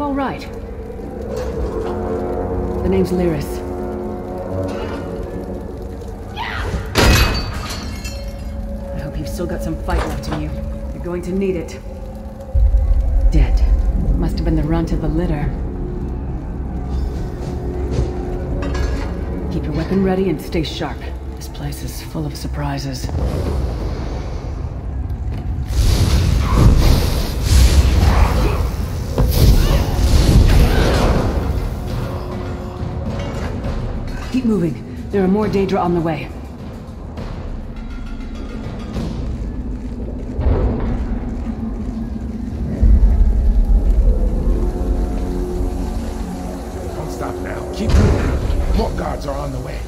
Are you alright? The name's Lyris. I hope you've still got some fight left in you. You're going to need it. Dead. Must have been the runt of the litter. Keep your weapon ready and stay sharp. This place is full of surprises. Keep moving. There are more Daedra on the way. Don't stop now. Keep moving. More guards are on the way.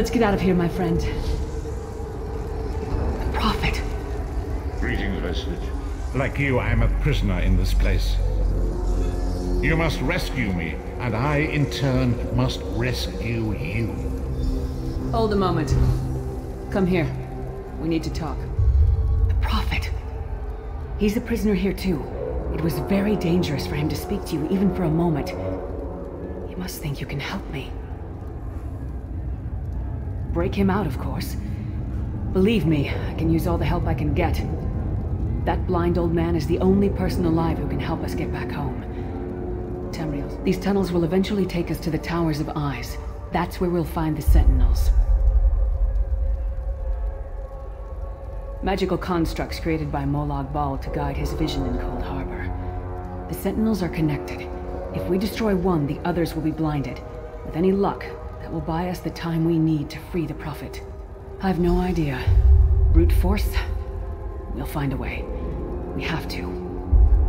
Let's get out of here, my friend. The Prophet. Greetings, Vestige. Like you, I am a prisoner in this place. You must rescue me, and I, in turn, must rescue you. Hold a moment. Come here. We need to talk. The Prophet. He's a prisoner here too. It was very dangerous for him to speak to you even for a moment. You must think you can help me. Break him out, of course. Believe me, I can use all the help I can get. That blind old man is the only person alive who can help us get back home. Tamriel, these tunnels will eventually take us to the Towers of Eyes. That's where we'll find the Sentinels. Magical constructs created by Molag Bal to guide his vision in Coldharbour. The Sentinels are connected. If we destroy one, the others will be blinded. With any luck, that will buy us the time we need to free the Prophet. I've no idea. Brute force? We'll find a way. We have to.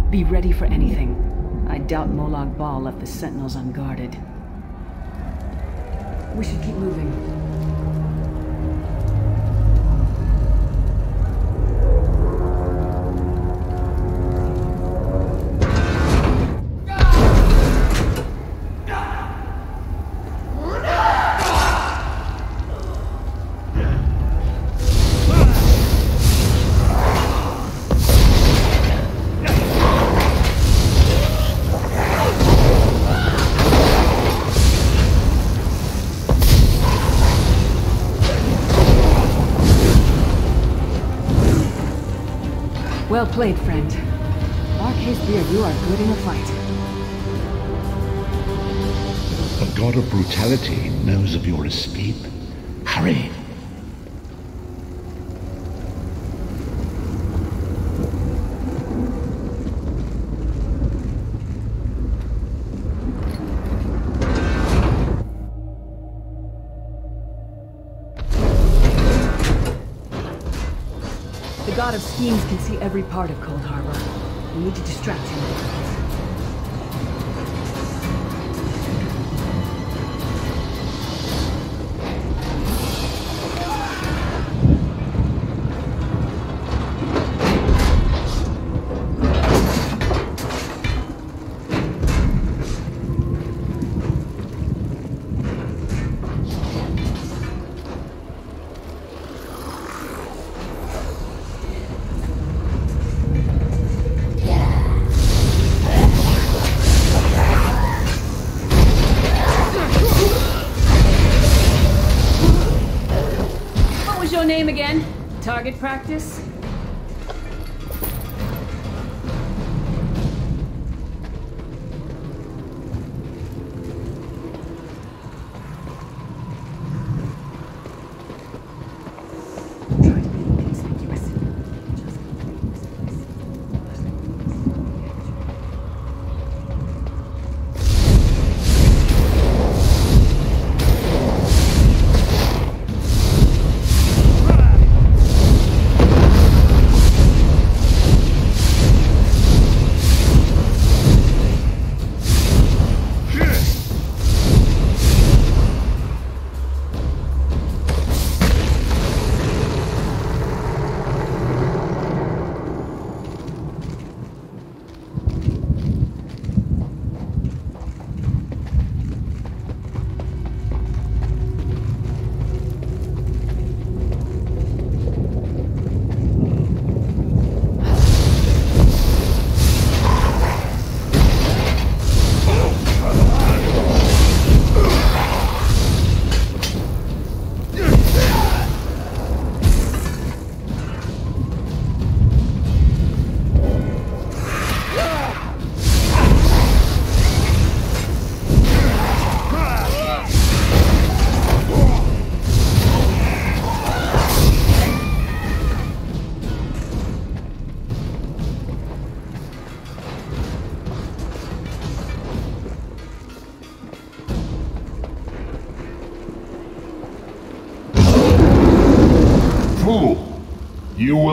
Be ready for anything. I doubt Molag Bal left the Sentinels unguarded. We should keep moving. Well played, friend. Marquez Beard, you are good in a fight. The god of brutality knows of your escape. Hurry! God can see every part of Coldharbour. We need to distract him. Name again? Target practice?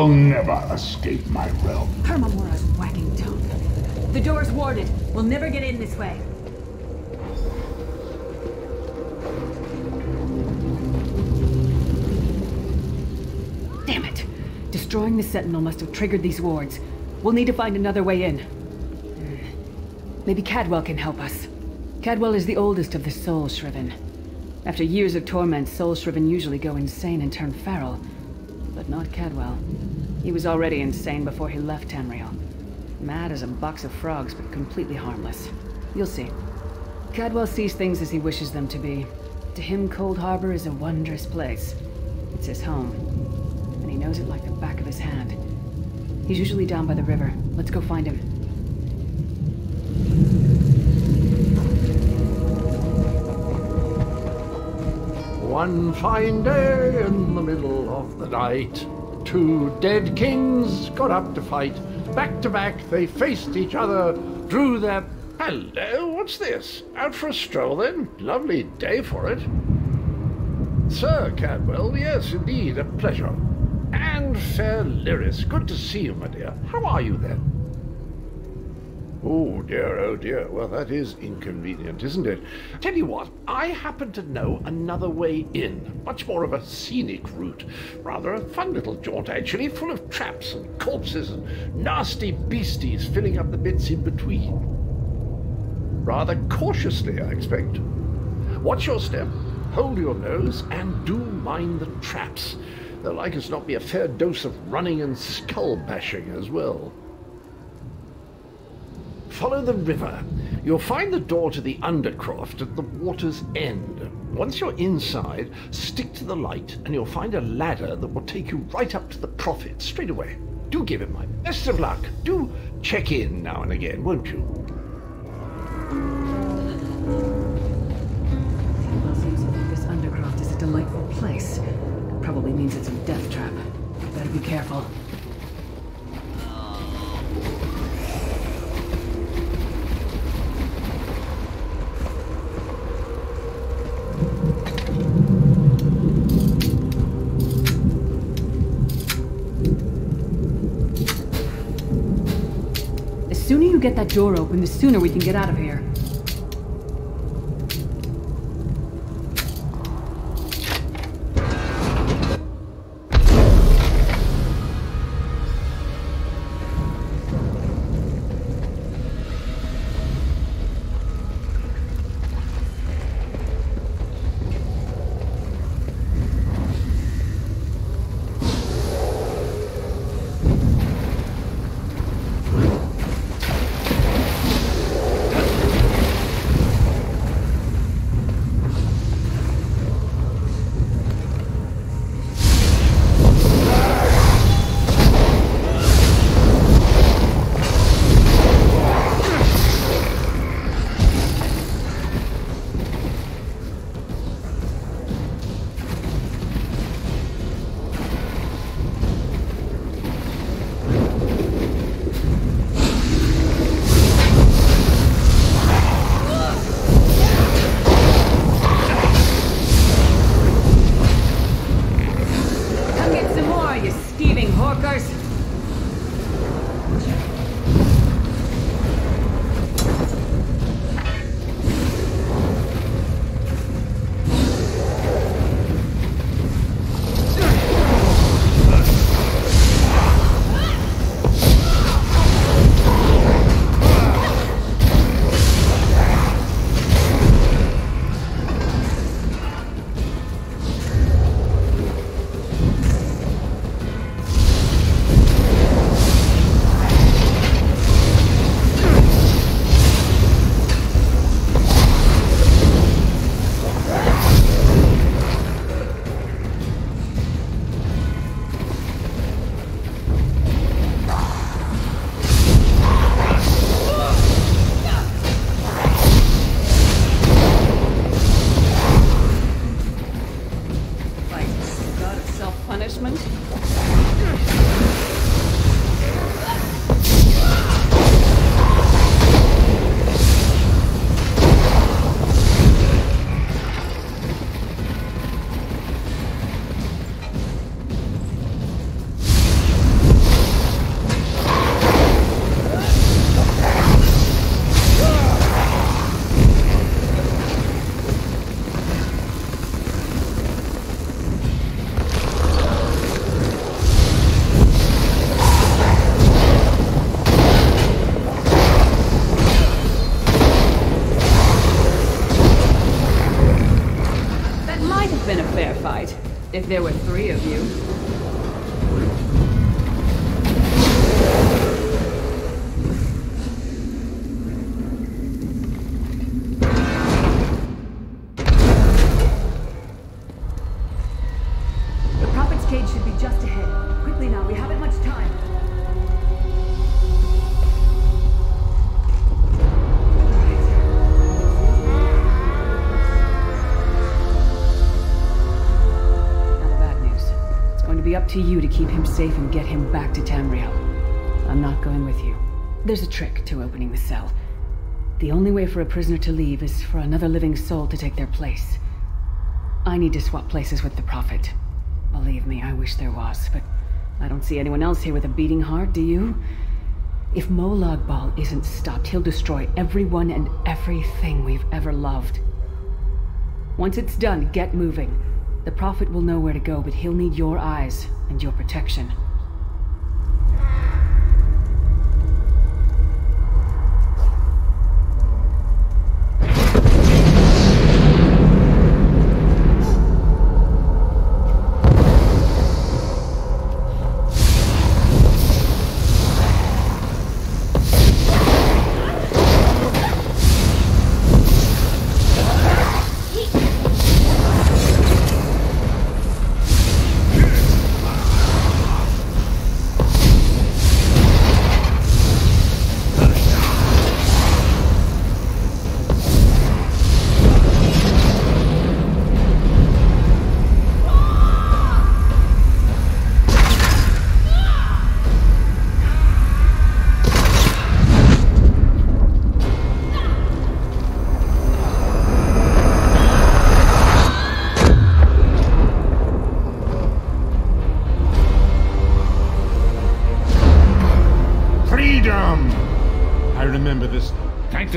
Will never escape my realm. Hermaeus Mora's wagging tongue. The door's warded. We'll never get in this way. Damn it! Destroying the Sentinel must have triggered these wards. We'll need to find another way in. Maybe Cadwell can help us. Cadwell is the oldest of the Soul Shriven. After years of torment, Soul Shriven usually go insane and turn feral. But not Cadwell. He was already insane before he left Tamriel. Mad as a box of frogs, but completely harmless. You'll see. Cadwell sees things as he wishes them to be. To him, Coldharbour is a wondrous place. It's his home. And he knows it like the back of his hand. He's usually down by the river. Let's go find him. One fine day in the middle of the night, two dead kings got up to fight. Back to back, they faced each other, drew their. Hello, what's this? Out for a stroll then? Lovely day for it. Sir Cadwell, yes, indeed, a pleasure. And fair Lyris, good to see you, my dear. How are you then? Oh dear, oh dear. Well, that is inconvenient, isn't it? Tell you what, I happen to know another way in. Much more of a scenic route. Rather a fun little jaunt, actually, full of traps and corpses and nasty beasties filling up the bits in between. Rather cautiously, I expect. Watch your step, hold your nose, and do mind the traps. There'll like as not be a fair dose of running and skull bashing as well. Follow the river. You'll find the door to the Undercroft at the water's end. Once you're inside, stick to the light, and you'll find a ladder that will take you right up to the Prophet straight away. Do give him my best of luck. Do check in now and again, won't you? This Undercroft is a delightful place. Probably means it's a death trap. Better be careful. The sooner you get that door open, the sooner we can get out of here. To you to keep him safe and get him back to Tamriel. I'm not going with you. There's a trick to opening the cell. The only way for a prisoner to leave is for another living soul to take their place. I need to swap places with the Prophet. Believe me, I wish there was, but I don't see anyone else here with a beating heart, do you? If Molag Bal isn't stopped, he'll destroy everyone and everything we've ever loved. Once it's done, get moving. The Prophet will know where to go, but he'll need your eyes and your protection.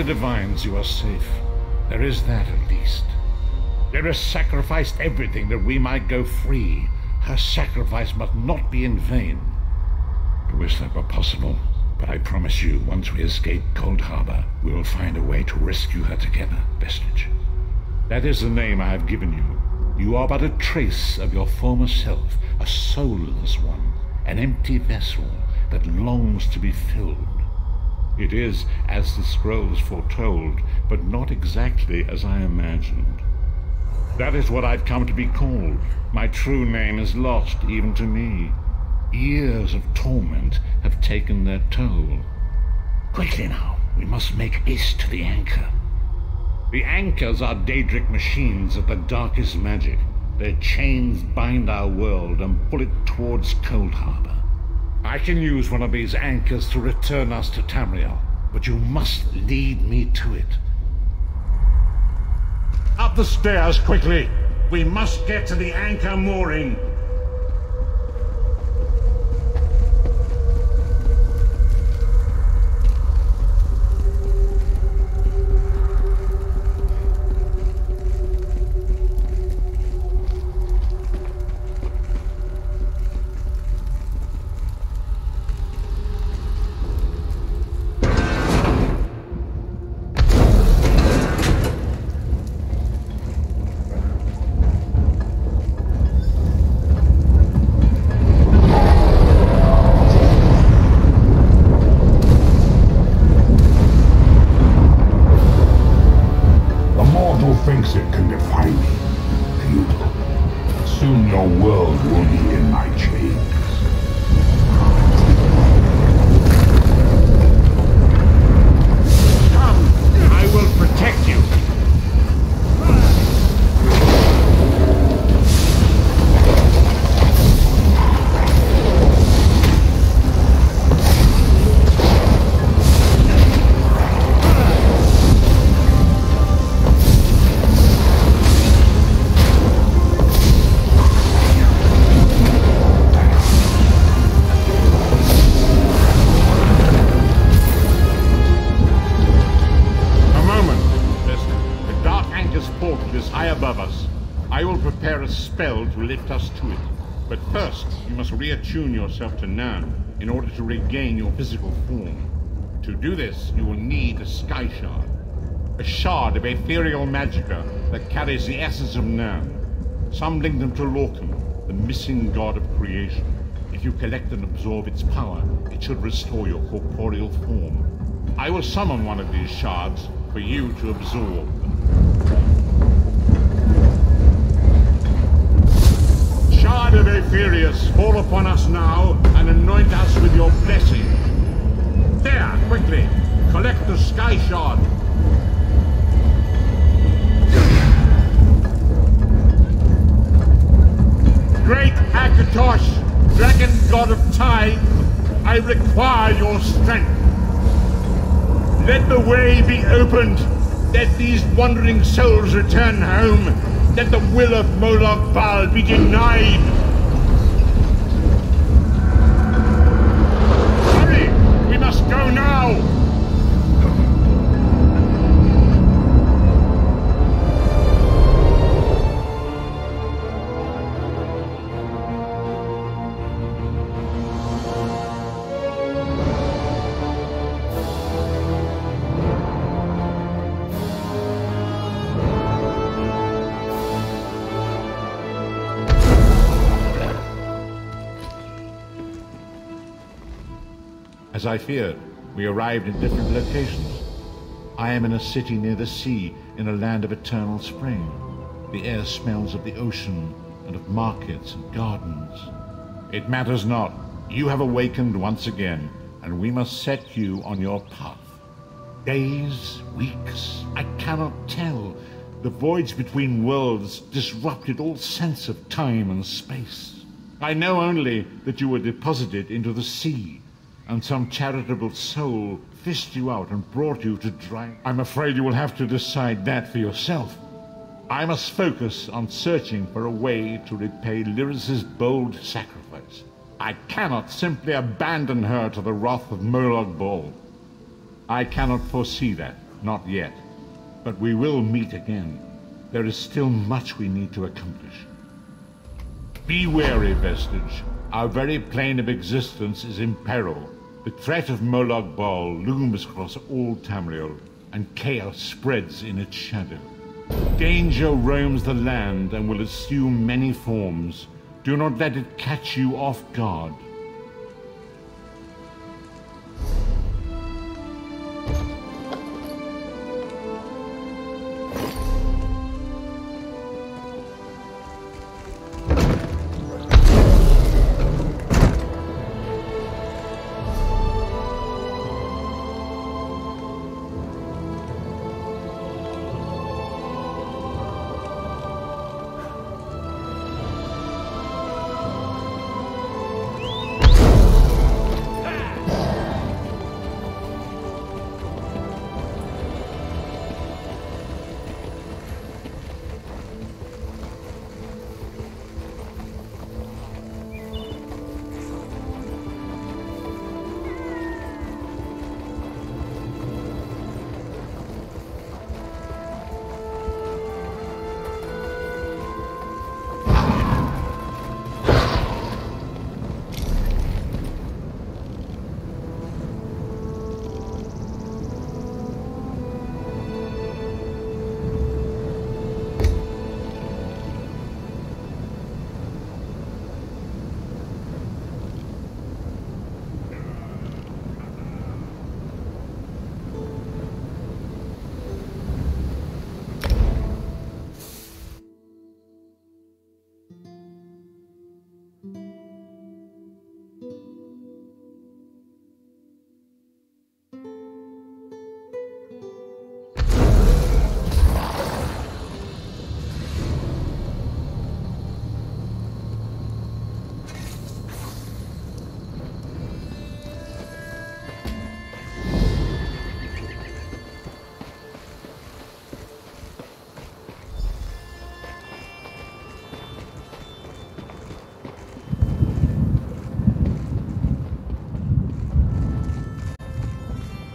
The divines you are safe. There is that at least. There sacrificed everything that we might go free. Her sacrifice must not be in vain. I wish that were possible, but I promise you, once we escape Coldharbour, we will find a way to rescue her together, Vestige. That is the name I have given you. You are but a trace of your former self, a soulless one, an empty vessel that longs to be filled. It is as the scrolls foretold, but not exactly as I imagined. That is what I've come to be called. My true name is lost even to me. Years of torment have taken their toll. Quickly now, we must make haste to the anchor. The anchors are Daedric machines of the darkest magic. Their chains bind our world and pull it towards Coldharbour. I can use one of these anchors to return us to Tamriel, but you must lead me to it. Up the stairs, quickly! We must get to the anchor mooring! Lift us to it. But first, you must reattune yourself to Nirn in order to regain your physical form. To do this, you will need a Sky Shard. A shard of ethereal magicka that carries the essence of Nirn. Some link them to Lorkhan, the missing god of creation. If you collect and absorb its power, it should restore your corporeal form. I will summon one of these shards for you to absorb. Shard of Aetherius, fall upon us now and anoint us with your blessing. There, quickly, collect the Sky Shard. Great Akatosh, Dragon God of Time, I require your strength. Let the way be opened. Let these wandering souls return home. Let the will of Molag Bal be denied. As I feared, we arrived in different locations. I am in a city near the sea, in a land of eternal spring. The air smells of the ocean and of markets and gardens. It matters not. You have awakened once again, and we must set you on your path. Days, weeks, I cannot tell. The voids between worlds disrupted all sense of time and space. I know only that you were deposited into the sea, and some charitable soul fished you out and brought you to dry. I'm afraid you will have to decide that for yourself. I must focus on searching for a way to repay Lyris's bold sacrifice. I cannot simply abandon her to the wrath of Molag Bal. I cannot foresee that, not yet. But we will meet again. There is still much we need to accomplish. Be wary, Vestige. Our very plane of existence is in peril. The threat of Molag Bal looms across all Tamriel, and chaos spreads in its shadow. Danger roams the land and will assume many forms. Do not let it catch you off guard.